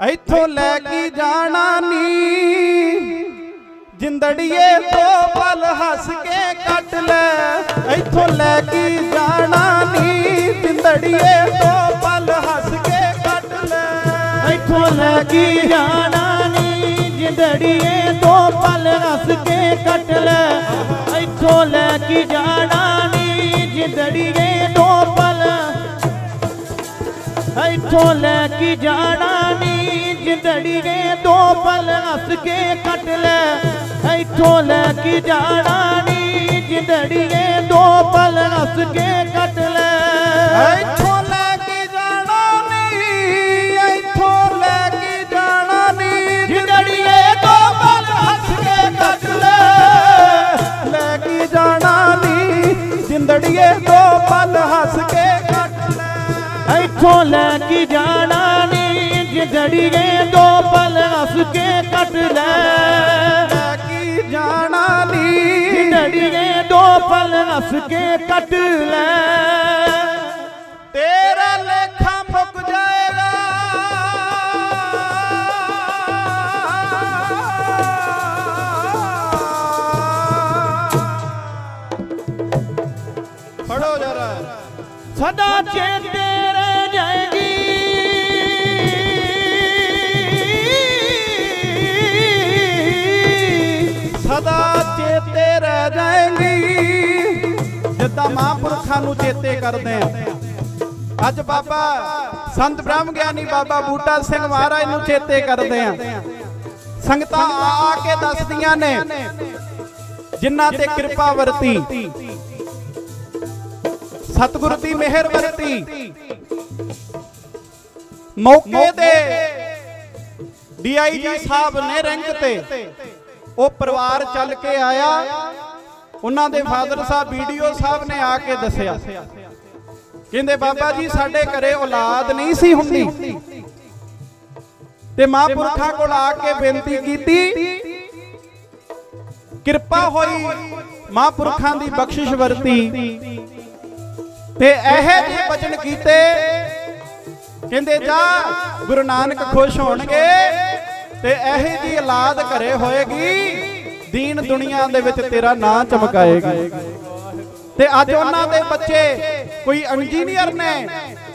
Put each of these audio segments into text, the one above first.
ਇੱਥੋਂ ਲੈ ਕੇ ਜਾਣਾ ਨੀ ਜਿੰਦੜੀਏ ਦੋ ਪਲ ਹੱਸ ਕੇ ਕੱਟ ਲੈ। ਇੱਥੋਂ ਲੈ ਕੇ ਜਾਣਾ ਨੀ ਜਿੰਦੜੀਏ ਦੋ ਪਲ ਹੱਸ ਕੇ ਕੱਟ ਲੈ। ਇੱਥੋਂ ਲੈ ਕੇ ਜਾਣਾ ਨੀ ਜਿੰਦੜੀਏ ਦੋ ਪਲ ਹੱਸ ਕੇ ਕੱਟ ਲੈ। ਇੱਥੋਂ ਲੈ ਕੇ ਜਾਣਾ ਨੀ ਜਿੰਦੜੀਏ ਦੋ ਪਲ। ਇੱਥੋਂ ਲੈ ਕੇ ਜਾਣਾ ਨੀ ਜਿੰਦੜੀਏ ਦੋ ਪਲ ਹੱਸ ਕੇ ਕੱਟ ਲੈ। ਇੱਥੋਂ ਲੈ ਕੇ ਜਾਣਾ ਨੀ ਜਿੰਦੜੀਏ ਦੋ ਪਲ ਹੱਸ ਕੇ ਕੱਟ ਲੈ। ਇੱਥੋਂ ਲੈ ਕੇ ਜਾਣਾ ਨੀ ਇੱਥੋਂ ਲੈ ਕੇ ਜਾਣਾ ਨੀ ਜਿੰਦੜੀਏ ਦੋ ਪਲ ਹੱਸ ਕੇ ਕੱਟ ਲੈ। ਲੈ ਕੇ ਜਾਣਾ ਨੀ ਜਿੰਦੜੀਏ ਦੋ ਪਲ ਹੱਸ ਕੇ ਕੱਟ ਲੈ। ਇੱਥੋਂ ਲੈ ਕੇ ਜਾਣਾ ਨੀ ਜਿੰਦੜੀਏ ਦੋ ਪਲ ਹੱਸ ਕੇ ਕੱਟ ਲੈ। ਕੇ ਜਾਣਾ ਨੀ। ਜਿੰਦੜੀਏ ਦੋ ਪਲ ਹੱਸ ਕੇ ਕੱਟ ਲੈ। ਤੇਰਾ ਲੇਖਾ ਮੁੱਕ ਜਾਏਗਾ। ਫੜੋ ਜਰਾ। ਸਦਾ ਚੇਤੇ ਰਹਿ ਜਾਏਗੀ। ਚੇਤੇ ਰਹਿ ਜਾਏਗੀ ਜਿੱਦਾਂ ਮਹਾਂਪੁਰਖਾਂ ਨੂੰ ਚੇਤੇ ਕਰਦੇ ਆ। ਅੱਜ ਬਾਬਾ ਸੰਤ ਬ੍ਰਹਮ ਗਿਆਨੀ ਬਾਬਾ ਬੂਟਾ ਸਿੰਘ ਮਹਾਰਾਜ ਨੂੰ ਚੇਤੇ ਕਰਦੇ ਆ। ਸੰਗਤਾਂ ਆ ਆ ਕੇ ਦੱਸਦੀਆਂ ਨੇ, ਜਿਨ੍ਹਾਂ ਤੇ ਕਿਰਪਾ ਵਰਤੀ। ਸਤਿਗੁਰ ਦੀ ਮਿਹਰ ਵਰਤੀ। ਮੌਕੇ ਤੇ ਡੀਆਈਜੀ ਸਾਹਿਬ ਨੇ ਰੈਂਕ ਤੇ ਉਹ ਪਰਿਵਾਰ ਚੱਲ ਕੇ ਆਇਆ। ਉਹਨਾਂ ਦੇ ਫਾਦਰ ਸਾਹਿਬ ਵੀਡੀਓ ਸਾਹਿਬ ਨੇ ਆ ਕੇ ਦੱਸਿਆ। ਕਹਿੰਦੇ, ਬਾਬਾ ਜੀ, ਸਾਡੇ ਘਰੇ ਔਲਾਦ ਨਹੀਂ ਸੀ ਹੁੰਦੀ। ਤੇ ਮਹਾਂਪੁਰਖਾਂ ਕੋਲ ਆ ਕੇ ਬੇਨਤੀ ਕੀਤੀ। ਕਿਰਪਾ ਹੋਈ ਮਹਾਂਪੁਰਖਾਂ ਦੀ ਬਖਸ਼ਿਸ਼ ਵਰਤੀ। ਤੇ ਇਹ ਜਿਹੇ ਬਚਨ ਕੀਤੇ। ਕਹਿੰਦੇ, ਜਾ ਗੁਰੂ ਨਾਨਕ ਖੁਸ਼ ਹੋਣਗੇ। ਤੇ ਇਹ ਜੀ ਔਲਾਦ ਘਰੇ ਹੋਏਗੀ। ਦੀਨ ਦੁਨੀਆ ਦੇ ਵਿੱਚ ਤੇਰਾ ਨਾਂ ਚਮਕਾਏਗੀ। ਤੇ ਅੱਜ ਉਹਨਾਂ ਦੇ ਬੱਚੇ ਕੋਈ ਇੰਜੀਨੀਅਰ ਨੇ,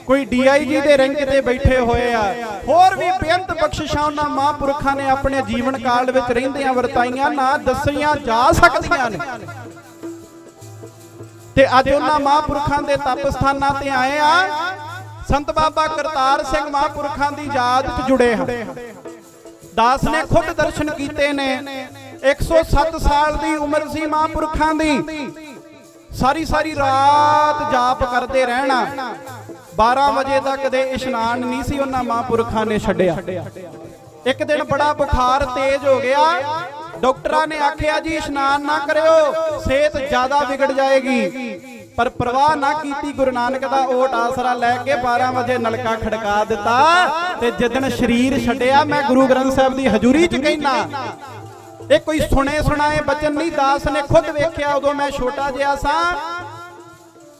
ਕੋਈ ਡੀਆਈਜੀ ਦੇ ਰੈਂਕ ਤੇ ਬੈਠੇ ਹੋਏ ਆ। ਹੋਰ ਵੀ ਬੇਅੰਤ ਬਖਸ਼ਿਸ਼ਾਂ ਉਹਨਾਂ ਮਹਾਂਪੁਰਖਾਂ ਨੇ ਆਪਣੇ ਜੀਵਨ ਕਾਲ ਵਿੱਚ ਰਹਿੰਦੀਆਂ ਵਰਤਾਈਆਂ, ਨਾ ਦੱਸੀਆਂ ਜਾ ਸਕਦੀਆਂ ਨੇ। ਤੇ ਅੱਜ ਉਹਨਾਂ ਮਹਾਂਪੁਰਖਾਂ ਦੇ ਤਪ ਸਥਾਨਾਂ ਤੇ ਆਏ ਆ। ਸੰਤ ਬਾਬਾ ਕਰਤਾਰ ਸਿੰਘ ਮਹਾਂਪੁਰਖਾਂ ਦੀ ਯਾਦ 'ਚ ਜੁੜੇ ਹਾਂ। ਦਾਸ ਨੇ ਖੁਦ ਦਰਸ਼ਨ ਕੀਤੇ ਨੇ। 107 ਸਾਲ ਦੀ ਉਮਰ ਸੀ ਮਹਾਂਪੁਰਖਾਂ ਦੀ। ਸਾਰੀ ਸਾਰੀ ਰਾਤ ਜਾਪ ਕਰਦੇ ਰਹਿਣਾ। 12 ਵਜੇ ਤੱਕ ਦੇ ਇਸ਼ਨਾਨ ਨਹੀਂ ਸੀ ਉਹਨਾਂ ਮਹਾਂਪੁਰਖਾਂ ਨੇ ਛੱਡਿਆ। ਇੱਕ ਦਿਨ ਬੜਾ ਬੁਖਾਰ ਤੇਜ਼ ਹੋ ਗਿਆ। ਡਾਕਟਰਾਂ ਨੇ ਆਖਿਆ ਜੀ, ਇਸ਼ਨਾਨ ਨਾ ਕਰਿਓ, ਸਿਹਤ ਜ਼ਿਆਦਾ ਵਿਗੜ ਜਾਏਗੀ। ਪਰ ਪਰਵਾਹ ਨਾ ਕੀਤੀ ਗੁਰੂ ਨਾਨਕ ਦਾ ਓਟ ਆਸਰਾ ਲੈ ਕੇ 12 ਵਜੇ ਨਲਕਾ ਖੜਕਾ ਦਿੱਤਾ ਤੇ ਜਿੱਦਣ ਸਰੀਰ ਛੱਡਿਆ, ਮੈਂ ਗੁਰੂ ਗ੍ਰੰਥ ਸਾਹਿਬ ਦੀ ਹਜ਼ੂਰੀ 'ਚ ਕਹਿਣਾ ਇਹ ਕੋਈ ਸੁਣੇ ਸੁਣਾਏ ਬਚਨ ਨਹੀਂ, ਦਾਸ ਨੇ ਖੁਦ ਵੇਖਿਆ, ਉਦੋਂ ਮੈਂ ਛੋਟਾ ਜਿਹਾ ਸਾਂ।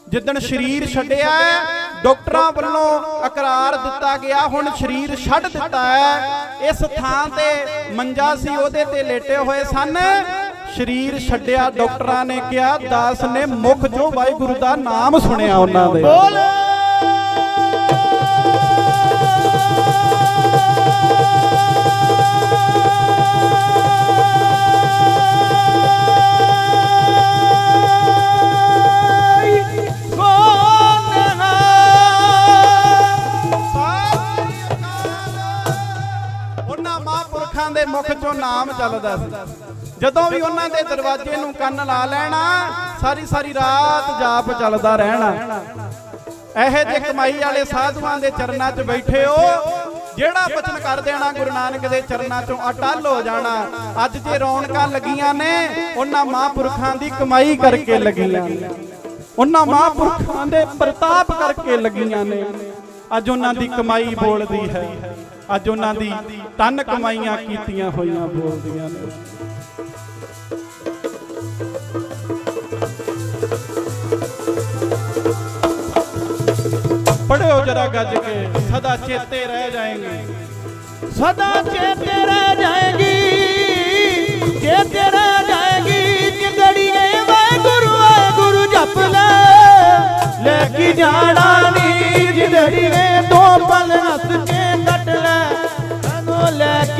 ਜਿੱਦਣ ਸਰੀਰ ਛੱਡਿਆ, ਡਾਕਟਰਾਂ ਵੱਲੋਂ ਇਕਰਾਰ ਦਿੱਤਾ ਗਿਆ, ਹੁਣ ਸਰੀਰ ਛੱਡ ਦਿੱਤਾ ਹੈ। ਇਸ ਥਾਂ ਤੇ ਮੰਜਾ ਸੀ, ਉਹਦੇ ਤੇ ਲੇਟੇ ਹੋਏ ਸਨ। ਸਰੀਰ ਛੱਡਿਆ, ਡਾਕਟਰਾਂ ਨੇ ਕਿਹਾ, ਦਾਸ ਨੇ ਮੁਖ ਜੋ ਵਾਹਿਗੁਰੂ ਦਾ ਨਾਮ ਸੁਣਿਆ ਉਹਨਾਂ ਦੇ। ਬੋਲ। ਨਾਮ ਚੱਲਦਾ ਸੀ। ਜਦੋਂ ਵੀ ਉਹਨਾਂ ਦੇ ਦਰਵਾਜ਼ੇ ਨੂੰ ਕੰਨ ਲਾ ਲੈਣਾ, ਸਾਰੀ ਸਾਰੀ ਰਾਤ ਜਾਪ ਚੱਲਦਾ ਰਹਿਣਾ। ਇਹੋ ਜਿਹੇ ਕਮਾਈ ਵਾਲੇ ਸਾਧੂਆਂ ਦੇ ਚਰਨਾਂ 'ਚ ਬੈਠੇ ਹੋ, ਜਿਹੜਾ ਬਚਨ ਕਰ ਦੇਣਾ ਗੁਰੂ ਨਾਨਕ ਦੇ ਚਰਨਾਂ 'ਚੋਂ ਅਟਲ ਹੋ ਜਾਣਾ। ਅੱਜ ਜੇ ਰੌਣਕਾਂ ਲੱਗੀਆਂ ਨੇ, ਉਹਨਾਂ ਮਹਾਂਪੁਰਖਾਂ ਦੀ ਕਮਾਈ ਕਰਕੇ ਲੱਗੀਆਂ ਨੇ। ਉਹਨਾਂ ਮਹਾਂਪੁਰਖਾਂ ਦੇ ਪ੍ਰਤਾਪ ਕਰਕੇ ਲੱਗੀਆਂ ਨੇ। ਅੱਜ ਉਹਨਾਂ ਦੀ ਕਮਾਈ ਬੋਲਦੀ ਹੈ। ਅੱਜ ਉਹਨਾਂ ਦੀ ਤਨ ਕਮਾਈਆਂ ਕੀਤੀਆਂ ਹੋਈਆਂ ਬੋਲਦੀਆਂ ਨੇ। ਪੜਿਓ ਜਰਾ ਗੱਜ ਕੇ, ਸਦਾ ਚੇਤੇ ਰਹਿ ਜਾਏਗੀ। ਸਦਾ ਚੇਤੇ ਰਹਿ ਜਾਏਗੀ, ਚੇਤੇ ਰਹਿ ਜਾਏਗੀ ਜਿੰਦੜੀਏ ਵਾਹਿਗੁਰੂ ਵਾਹਿਗੁਰੂ ਜਪ ਲੈ। ਲੈ ਕੇ ਜਾਣਾ ਨੀ ਜਿੰਦੜੀਏ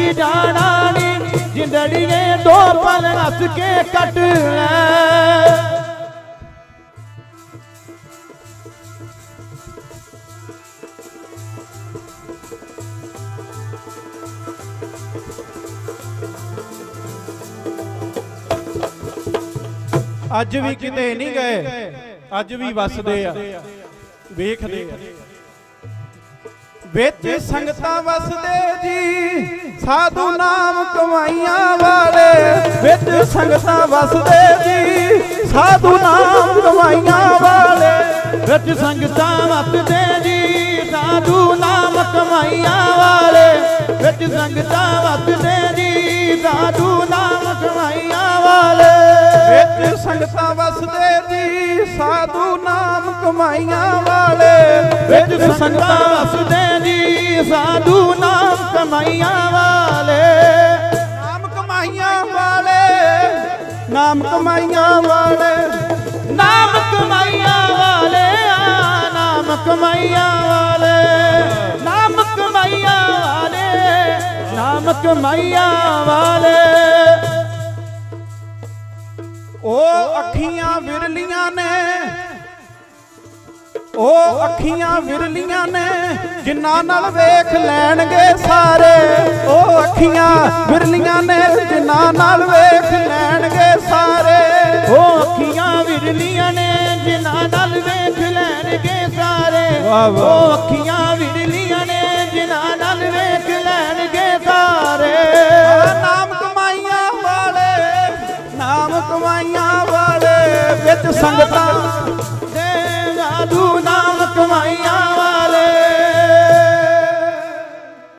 ਕੇ ਜਾਣਾ ਨੀ ਜਿੰਦੜੀਏ ਦੋ ਪਲ ਹੱਸ ਕੇ ਕੱਟ ਲੈ ਅੱਜ ਵੀ ਕਿਤੇ ਨਹੀਂ ਗਏ ਅੱਜ ਵੀ ਵਸਦੇ ਆ। ਵੇਖਦੇ ਆ। ਵਿੱਚ ਸੰਗਤਾਂ ਵਸਦੇ ਜੀ। ਸਾਧੂ ਨਾਮ ਕਮਾਈਆਂ ਵਾਲੇ ਵਿੱਚ ਸੰਗਤਾਂ ਵਸਦੇ ਜੀ। ਸਾਧੂ ਨਾਮ ਕਮਾਈਆਂ ਵਾਲੇ ਵਿੱਚ ਸੰਗਤਾਂ ਵਸਦੇ ਜੀ। ਸਾਧੂ ਨਾਮ ਕਮਾਈਆਂ ਵਾਲੇ ਵਿੱਚ ਸੰਗਤਾਂ ਵਸਦੇ ਜੀ। ਸਾਧੂ ਨਾਮ ਕਮਾਈਆਂ ਵਾਲੇ ਵਿੱਚ ਸੰਗਤਾਂ ਵਸਦੇ ਜੀ, ਸਾਧੂ ਨਾਮ ਕਮਾਈਆਂ ਵਾਲੇ। ਵਿੱਚ ਸੰਗਤਾਂ ਵਸਦੇ ਜੀ, ਸਾਧੂ ਨਾਮ ਕਮਾਈਆਂ ਵਾਲੇ। ਨਾਮ ਕਮਾਈਆਂ ਵਾਲੇ, ਨਾਮ ਕਮਾਈਆਂ ਵਾਲੇ। ਨਾਮ ਕਮਾਈਆਂ ਵਾਲੇ, ਨਾਮ ਕਮਾਈਆਂ ਵਾਲੇ। ਨਾਮ ਕਮਾਈਆਂ ਵਾਲੇ, ਨਾਮ ਕਮਾਈਆਂ ਵਾਲੇ। ਉਹ ਅੱਖੀਆਂ ਵਿਰਲੀਆਂ ਨੇ ਜਿਨ੍ਹਾਂ ਨਾਲ ਵੇਖ ਲੈਣਗੇ ਸਾਰੇ। ਉਹ ਅੱਖੀਆਂ ਵਿਰਲੀਆਂ ਨੇ ਜਿਨ੍ਹਾਂ ਨਾਲ ਵੇਖ ਲੈਣਗੇ ਸਾਰੇ। ਉਹ ਅੱਖੀਆਂ ਵਿਰਲੀਆਂ ਨੇ ਜਿਨ੍ਹਾਂ ਨਾਲ ਵੇਖ ਲੈਣਗੇ ਸਾਰੇ। ਉਹ ਅੱਖੀਆਂ ਵਿਰਲੀਆਂ ਨੇ ਜਿਨ੍ਹਾਂ ਨਾਲ ਵੇਖ ਲੈਣਗੇ ਸਾਰੇ। ਨਾਮ ਕਮਾਈਆਂ ਵਾਲੇ ਨਾਮ ਕਮਾਈਆਂ ਵਾਲੇ ਵਿੱਚ ਸੰਗਤਾਂ